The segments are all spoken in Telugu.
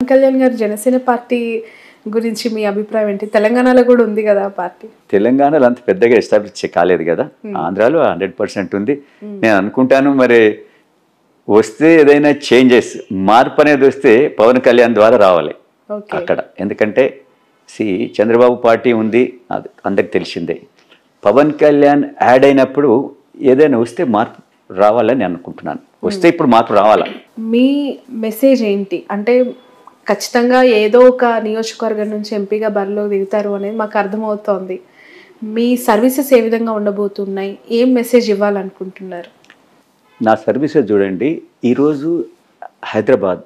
పవన్ కళ్యాణ్ గారు జనసేన పార్టీ గురించి మీ అభిప్రాయం ఏంటి? తెలంగాణలో కూడా ఉంది కదా పార్టీ. తెలంగాణలో అంత పెద్దగా ఎస్టాబ్లిష్ కాలేదు కదా. ఆంధ్రాలో హండ్రెడ్ పర్సెంట్ ఉంది. నేను అనుకుంటాను మరి వస్తే ఏదైనా చేంజెస్ మార్పు అనేది వస్తే పవన్ కళ్యాణ్ ద్వారా రావాలి. అక్కడ. ఎందుకంటే సి చంద్రబాబు పార్టీ ఉంది అది అందరికి తెలిసిందే. పవన్ కళ్యాణ్ యాడ్ అయినప్పుడు ఏదైనా వస్తే మార్పు రావాలని అనుకుంటున్నాను. వస్తే ఇప్పుడు మార్పు రావాలా? మీ మెసేజ్ ఏంటి? అంటే ఖచ్చితంగా ఏదో ఒక నియోజకవర్గం నుంచి ఎంపీగా బరిలో దిగుతారు అనేది మాకు అర్థమవుతోంది. మీ సర్వీసెస్ ఏ విధంగా ఉండబోతున్నాయి? ఏం మెసేజ్ ఇవ్వాలనుకుంటున్నారు? నా సర్వీసెస్ చూడండి. ఈరోజు హైదరాబాద్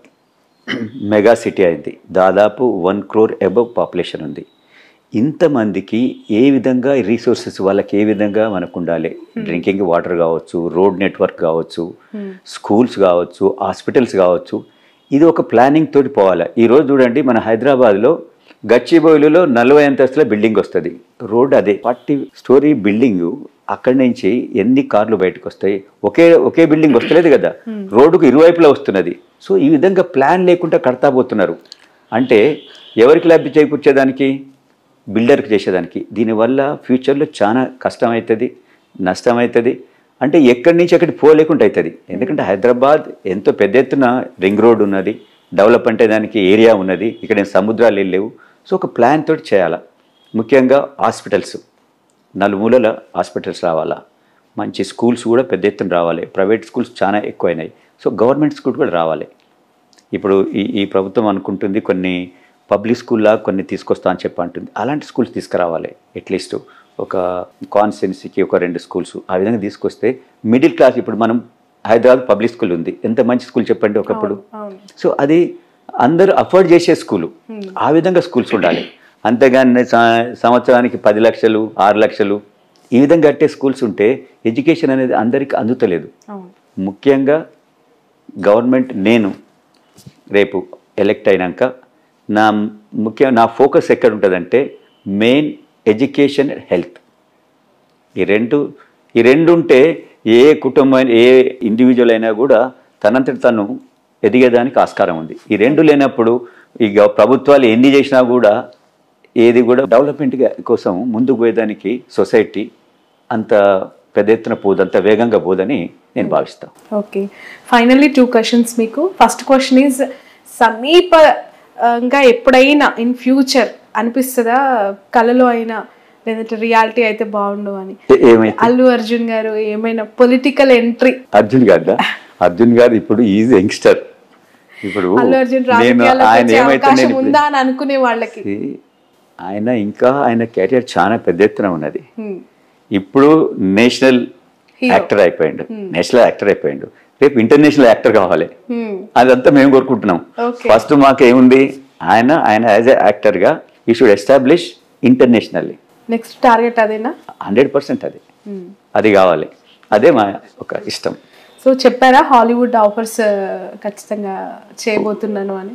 మెగా సిటీ అయింది. దాదాపు వన్ క్రోర్ అబవ్ పాపులేషన్ ఉంది. ఇంతమందికి ఏ విధంగా రీసోర్సెస్ వాళ్ళకి ఏ విధంగా మనకు ఉండాలి? డ్రింకింగ్ వాటర్ కావచ్చు రోడ్ నెట్వర్క్ కావచ్చు స్కూల్స్ కావచ్చు హాస్పిటల్స్ కావచ్చు. ఇది ఒక ప్లానింగ్ తోటి పోవాలి? ఈరోజు చూడండి మన హైదరాబాద్లో గచ్చిబౌలిలో నలభై అంతస్తుల బిల్డింగ్ వస్తుంది. రోడ్ అదే. ఫార్టీ స్టోరీ బిల్డింగ్ అక్కడి నుంచి ఎన్ని కార్లు బయటకు వస్తాయి? ఒకే ఒకే బిల్డింగ్ వస్తలేదు కదా? రోడ్డుకు ఇరువైపులా వస్తున్నది. సో ఈ విధంగా ప్లాన్ లేకుండా కడతా పోతున్నారు అంటే ఎవరికి లబ్ధి చేకూర్చేదానికి? బిల్డర్కి చేసేదానికి. దీనివల్ల ఫ్యూచర్లో చాలా కష్టం అవుతుంది నష్టం అవుతుంది అంటే ఎక్కడి నుంచి అక్కడికి పోలేకుండా అవుతుంది. ఎందుకంటే హైదరాబాద్ ఎంతో పెద్ద ఎత్తున రింగ్ రోడ్ ఉన్నది. డెవలప్ అంటే దానికి ఏరియా ఉన్నది. ఇక్కడ సముద్రాలు లేవు. సో ఒక ప్లాన్ తోటి చేయాలా. ముఖ్యంగా హాస్పిటల్స్. నలుమూలల హాస్పిటల్స్ రావాలా. మంచి స్కూల్స్ కూడా పెద్ద ఎత్తున రావాలి. ప్రైవేట్ స్కూల్స్ చాలా ఎక్కువైనాయి. సో గవర్నమెంట్ స్కూల్ కూడా రావాలి. ఇప్పుడు ఈ ఈ ప్రభుత్వం అనుకుంటుంది కొన్ని పబ్లిక్ స్కూల్లా కొన్ని తీసుకొస్తా అని చెప్పి అంటుంది. అలాంటి స్కూల్స్ తీసుకురావాలి. అట్లీస్ట్ ఒక కాన్స్టెన్సీకి ఒక రెండు స్కూల్స్ ఆ విధంగా తీసుకొస్తే మిడిల్ క్లాస్ ఇప్పుడు మనం హైదరాబాద్ పబ్లిక్ స్కూల్ ఉంది. ఎంత మంచి స్కూల్ చెప్పండి ఒకప్పుడు? సో అది అందరూ అఫోర్డ్ చేసే స్కూలు ఆ విధంగా స్కూల్స్ ఉండాలి. అంతేగాని సంవత్సరానికి పది లక్షలు ఆరు లక్షలు ఈ విధంగా కట్టే స్కూల్స్ ఉంటే ఎడ్యుకేషన్ అనేది అందరికీ అందుతలేదు. ముఖ్యంగా గవర్నమెంట్ నేను రేపు ఎలక్ట్ అయినాక నా ముఖ్య నా ఫోకస్ ఎక్కడ ఉంటుందంటే మెయిన్ ఎడ్యుకేషన్ అండ్ హెల్త్. ఈ రెండు ఈ రెండు ఉంటే ఏ కుటుంబం ఏ ఇండివిజువల్ అయినా కూడా తనంతట తను ఎదిగేదానికి ఆస్కారం ఉంది. ఈ రెండు లేనప్పుడు ఈ ప్రభుత్వాలు ఎన్ని చేసినా కూడా ఏది కూడా డెవలప్మెంట్ కోసం ముందుకు పోయేదానికి సొసైటీ అంత పెద్ద ఎత్తున పోదు అంత వేగంగా పోదని నేను భావిస్తాను ఓకే. ఫైనల్లీ టూ క్వశ్చన్స్ మీకు. ఫస్ట్ క్వశ్చన్ ఈజ్ సమీపంగా ఎప్పుడైనా ఇన్ ఫ్యూచర్ అనిపిస్తుందా? కళలో అయినా లేదంటే రియాలిటీ అయితే బాగుండు అని. అల్లు అర్జున్ గారు ఏమైనా పొలిటికల్ ఎంట్రీ? అర్జున్ గారు అర్జున్ గారు ఇప్పుడు ఈజ్ యంగ్స్టర్. ఇప్పుడు అల్లు అర్జున్ ఉందా అని అనుకునే వాళ్ళకి? ఆయన ఇంకా ఆయన కెరియర్ చాలా పెద్ద ఎత్తున ఉన్నది. ఇప్పుడు నేషనల్. యాక్టర్ అయిపోయిండు. నేషనల్ యాక్టర్ అయిపోయిండు. రేపు ఇంటర్నేషనల్ యాక్టర్ కావాలి. అదంతా మేము కోరుకుంటున్నాం. ఫస్ట్ మాకు ఏముంది ఆయన ఆయన యాజ్ ఎ యాక్టర్గా he should establish internationally next target అదేనా? హండ్రెడ్ పర్సెంట్ అది. Hmm. అది కావాలి. అదే మా ఒక ఇష్టం. సో చెప్పారా హాలీవుడ్ ఆఫర్స్ ఖచ్చితంగా చేయబోతున్నాను అని?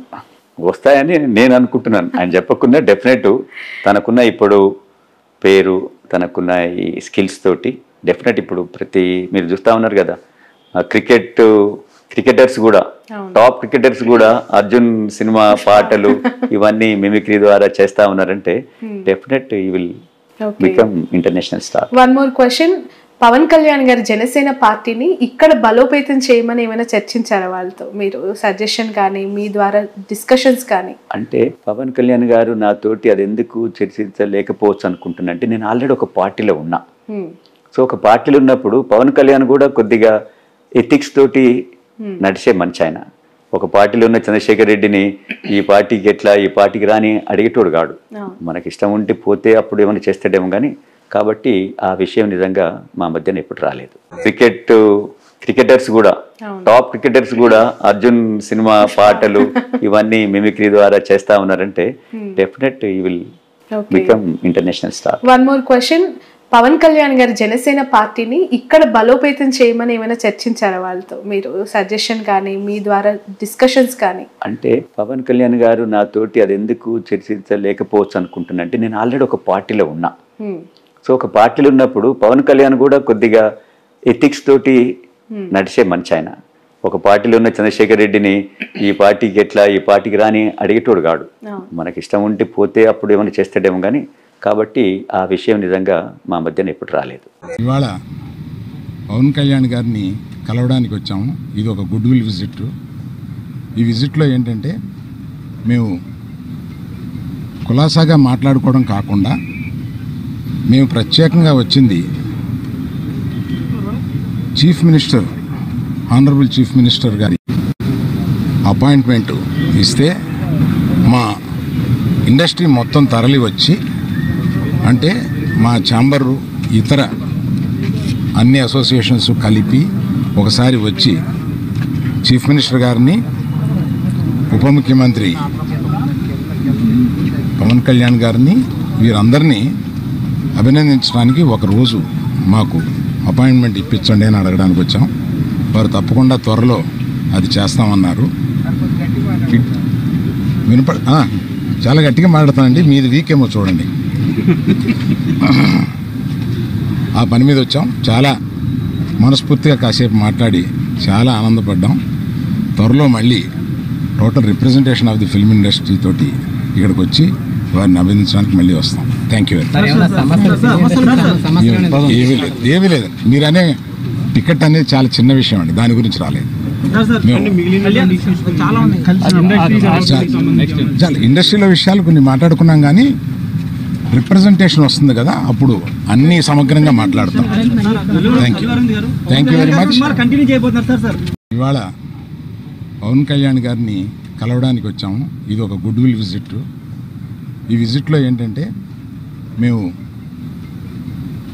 వస్తాయని నేను అనుకుంటున్నాను. ఆయన చెప్పకుండా డెఫినెట్ తనకున్న ఇప్పుడు పేరు తనకున్న ఈ స్కిల్స్ తోటి డెఫినెట్ ఇప్పుడు ప్రతి మీరు చూస్తా ఉన్నారు కదా క్రికెట్ క్రికెటర్స్ కూడా. టాప్ క్రికెటర్స్ కూడా అర్జున్ సినిమా పాటలు ఇవన్నీ మిమిక్రీ ద్వారా చేస్తా ఉన్నారంటే definite he will become international star one more question Pawan Kalyan గారి జనసేన పార్టీని ఇక్కడ బలోపేతం చేయమని ఏమైనా చర్చించారా వాళ్ళతో? మీరు సజెషన్ కానీ మీ ద్వారా డిస్కషన్స్ కానీ? అంటే పవన్ కళ్యాణ్ గారు నాతోటి అది ఎందుకు చర్చించలేకపోవచ్చు అనుకుంటున్నా అంటే నేను ఆల్రెడీ ఒక పార్టీలో ఉన్నా. Hmm. సో ఒక పార్టీలో ఉన్నప్పుడు పవన్ కళ్యాణ్ కూడా కొద్దిగా ఎథిక్స్ తోటి నడిచే మంచి ఆయన ఒక పార్టీలో ఉన్న చంద్రశేఖర్ రెడ్డిని ఈ పార్టీకి ఎట్లా ఈ పార్టీకి రాని అడిగేటోడు కాడు. మనకి ఇష్టం ఉంటే పోతే అప్పుడు ఏమైనా చేస్తాడేమో కానీ కాబట్టి ఆ విషయం నిజంగా మా మధ్యన ఎప్పుడు రాలేదు. క్రికెట్ క్రికెటర్స్ కూడా. టాప్ క్రికెటర్స్ కూడా అర్జున్ సినిమా పాటలు ఇవన్నీ మిమిక్రీ ద్వారా చేస్తా ఉన్నారంటే definite he will become international star. One more question Pawan Kalyan గారి జనసేన పార్టీని ఇక్కడ బలోపేతం చేయమని ఏమైనా చర్చించారా వాళ్ళతో? మీరు సజెషన్ కానీ మీ ద్వారా డిస్కషన్స్ కానీ? అంటే పవన్ కళ్యాణ్ గారు నాతోటి అది ఎందుకు చర్చించలేకపోవచ్చు అనుకుంటున్నా అంటే నేను ఆల్రెడీ ఒక పార్టీలో ఉన్నా. సో ఒక పార్టీలో ఉన్నప్పుడు పవన్ కళ్యాణ్ కూడా కొద్దిగా ఎథిక్స్ తోటి నడిచే మంచి ఆయన. ఒక పార్టీలో ఉన్న చంద్రశేఖర్ రెడ్డిని ఈ పార్టీకి ఎట్లా ఈ పార్టీకి రాని అడిగేటోడు కాడు. మనకి ఇష్టం ఉంటే పోతే అప్పుడు ఏమైనా చేస్తాడేమో కానీ కాబట్టి ఆ విషయం నిజంగా మా మధ్యన ఎప్పుడు రాలేదు. ఇవాళ పవన్ కళ్యాణ్ గారిని కలవడానికి వచ్చాము. ఇది ఒక గుడ్ విల్ విజిట్. ఈ విజిట్లో ఏంటంటే మేము కులాసాగా మాట్లాడుకోవడం కాకుండా మేము ప్రత్యేకంగా వచ్చింది chief minister honourable chief minister గారి అపాయింట్మెంట్ ఇస్తే మా ఇండస్ట్రీ మొత్తం తరలి వచ్చి అంటే మా ఛాంబరు ఇతర అన్ని అసోసియేషన్స్ కలిపి ఒకసారి వచ్చి చీఫ్ మినిస్టర్ గారిని ఉప ముఖ్యమంత్రి పవన్ కళ్యాణ్ గారిని వీరందరినీ అభినందించడానికి ఒక రోజు మాకు అపాయింట్మెంట్ ఇప్పించండి అని అడగడానికి వచ్చాం. వారు తప్పకుండా త్వరలో అది చేస్తామన్నారు. వినపడ వినప చాలా గట్టిగా మాట్లాడతానండి. మీది వీక్ ఏమో చూడండి. ఆ పని మీద వచ్చాం. చాలా మనస్ఫూర్తిగా కాసేపు మాట్లాడి చాలా ఆనందపడ్డాం. త్వరలో మళ్ళీ total representation of the film industry తోటి ఇక్కడికి వచ్చి వారిని అభినందించడానికి మళ్ళీ వస్తాం. థ్యాంక్ యూ వెరీ మచ్ ఏమీ లేదు. ఏమీ లేదు. మీరు అనే టికెట్ అనేది చాలా చిన్న విషయం అండి. దాని గురించి రాలేదు. ఇండస్ట్రీలో విషయాలు కొన్ని మాట్లాడుకున్నాం కానీ రిప్రజెంటేషన్ వస్తుంది కదా అప్పుడు అన్ని సమగ్రంగా మాట్లాడతాం. Thank you thank you very much ఇవాళ పవన్ కళ్యాణ్ గారిని కలవడానికి వచ్చాము. ఇది ఒక గుడ్ విల్ విజిట్. ఈ విజిట్లో ఏంటంటే మేము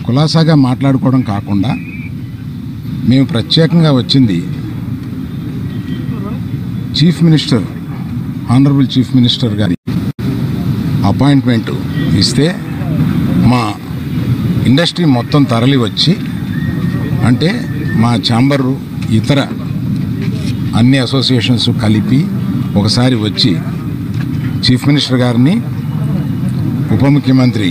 కులాసాగా మాట్లాడుకోవడం కాకుండా మేము ప్రత్యేకంగా వచ్చింది chief minister honourable chief minister గారి అపాయింట్మెంట్ ఇస్తే మా ఇండస్ట్రీ మొత్తం తరలి వచ్చి అంటే మా ఛాంబరు ఇతర అన్ని అసోసియేషన్స్ కలిపి ఒకసారి వచ్చి చీఫ్ మినిస్టర్ గారిని ఉప ముఖ్యమంత్రి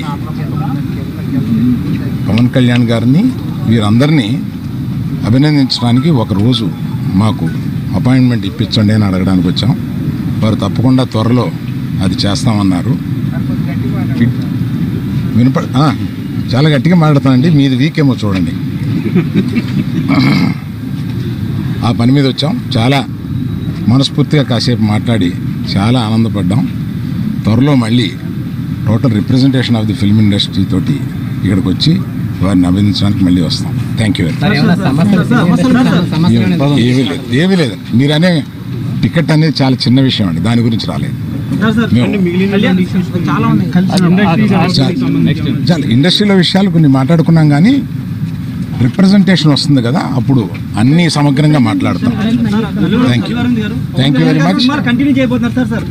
పవన్ కళ్యాణ్ గారిని వీరందరినీ అభినందించడానికి ఒక రోజు మాకు అపాయింట్మెంట్ ఇప్పించండి అని అడగడానికి వచ్చాం. వారు తప్పకుండా త్వరలో అది చేస్తామన్నారు. వినప ఆ, చాలా గట్టిగా మాట్లాడతానండి. మీది వీక్ ఏమో చూడండి. ఆ పని మీద వచ్చాం. చాలా మనస్ఫూర్తిగా కాసేపు మాట్లాడి చాలా ఆనందపడ్డాం. త్వరలో మళ్ళీ total representation of the film industry తోటి ఇక్కడికి వచ్చి వారిని అభినందించడానికి మళ్ళీ వస్తాం. థ్యాంక్ యూ వెరీ మచ్ ఏమీ లేదు. ఏమీ లేదు. మీరు అనే టికెట్ అనేది చాలా చిన్న విషయం అండి. దాని గురించి రాలేదు. ఇండస్ట్రీలో విషయాలు కొన్ని మాట్లాడుకున్నాం కానీ రిప్రజెంటేషన్ వస్తుంది కదా అప్పుడు అన్ని సమగ్రంగా మాట్లాడతాం. Thank you thank you very much continue చేయబోతున్నారు సార్